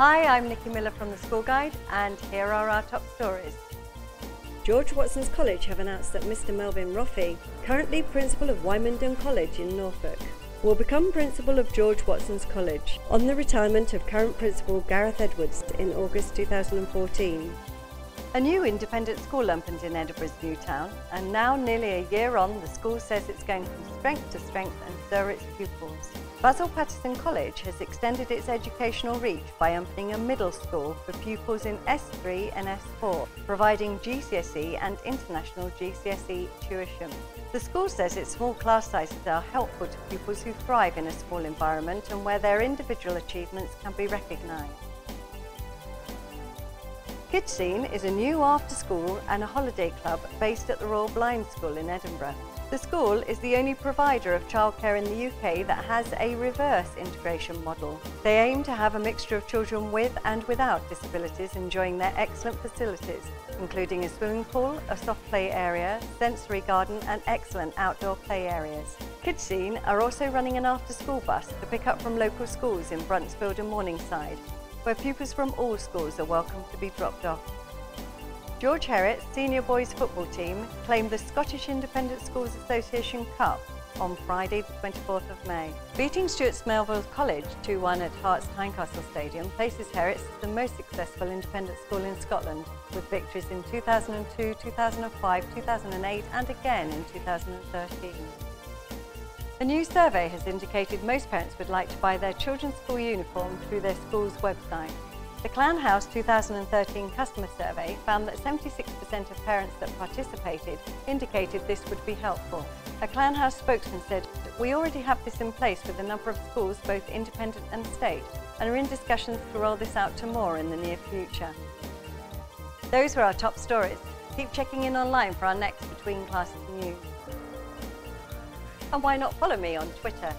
Hi, I'm Nikki Miller from the School Guide, and here are our top stories. George Watson's College have announced that Mr Melvyn Roffe, currently Principal of Wymondham College in Norfolk, will become Principal of George Watson's College on the retirement of current Principal Gareth Edwards in August 2014. A new independent school opened in Edinburgh's new town, and now nearly a year on, the school says it's going from strength to strength and so its pupils. Basil Paterson College has extended its educational reach by opening a middle school for pupils in S3 and S4, providing GCSE and international GCSE tuition. The school says its small class sizes are helpful to pupils who thrive in a small environment and where their individual achievements can be recognised. Kidscene is a new after-school and a holiday club based at the Royal Blind School in Edinburgh. The school is the only provider of childcare in the UK that has a reverse integration model. They aim to have a mixture of children with and without disabilities enjoying their excellent facilities, including a swimming pool, a soft play area, sensory garden and excellent outdoor play areas. Kidscene are also running an after-school bus to pick up from local schools in Bruntsfield and Morningside, where pupils from all schools are welcome to be dropped off. George Heriot's senior boys football team claimed the Scottish Independent Schools Association Cup on Friday the 24th of May. Beating Stewart's Melville College 2-1 at Hearts Tynecastle Stadium places Heriot's the most successful independent school in Scotland, with victories in 2002, 2005, 2008 and again in 2013. A new survey has indicated most parents would like to buy their children's school uniform through their school's website. The Clan House 2013 customer survey found that 76% of parents that participated indicated this would be helpful. A Clan House spokesman said, We already have this in place with a number of schools, both independent and state, and are in discussions to roll this out to more in the near future. Those were our top stories. Keep checking in online for our next Between Classes news. And why not follow me on Twitter